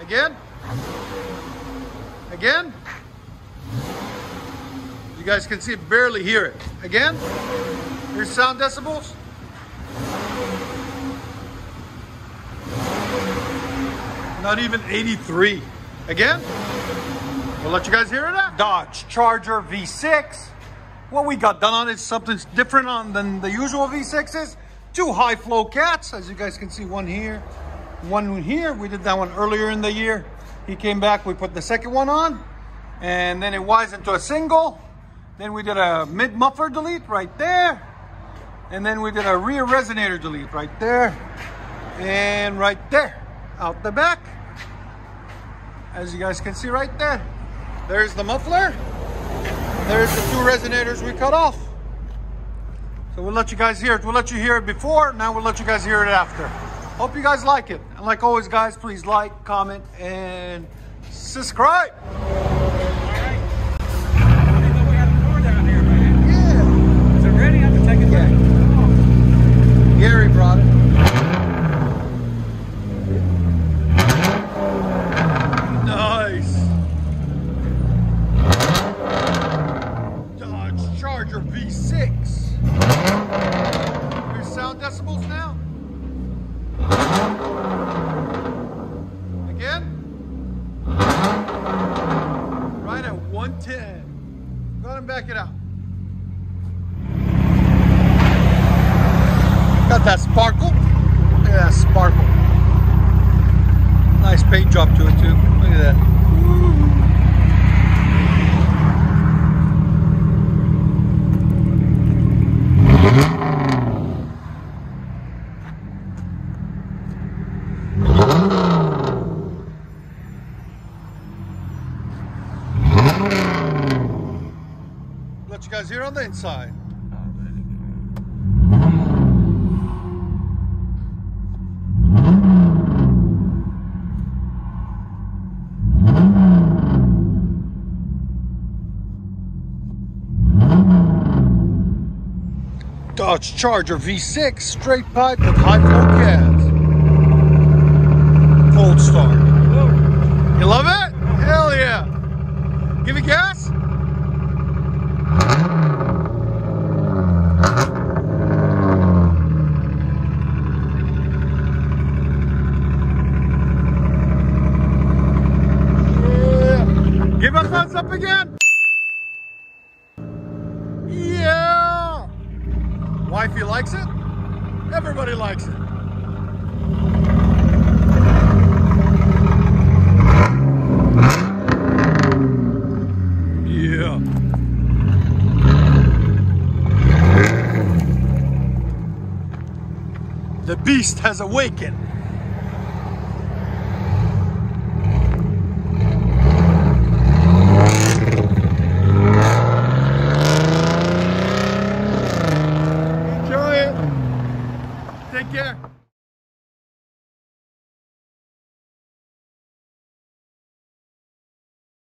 Again. Again. You guys can see it, barely hear it. Again. Here's sound decibels. Not even 83. Again. We'll let you guys hear it out. Dodge Charger V6. What we got done on it is something different on than the usual V6s. Two high flow cats, as you guys can see, one here, one here. We did that one earlier in the year. He came back, we put the second one on, and then it was into a single. Then we did a mid muffler delete right there. And then we did a rear resonator delete right there and right there out the back. As you guys can see right there. There's the muffler. There's the two resonators we cut off. So we'll let you guys hear it. We'll let you hear it before. Now we'll let you guys hear it after. Hope you guys like it. And like always, guys, please like, comment, and subscribe. Gary brought it. Nice. Dodge Charger V6. Here's sound decibels. Again. Right at 110. Go ahead and back it out. Got that sparkle. Look at that sparkle. Nice paint job to it too. Look at that. Let you're on the inside. Dodge Charger V6 straight pipe with high flow cats. Cold start. You love it? Hell yeah. Give it gas? Yeah. Give thumbs up again. Yeah. Wifey likes it. Everybody likes it. Yeah. The beast has awakened.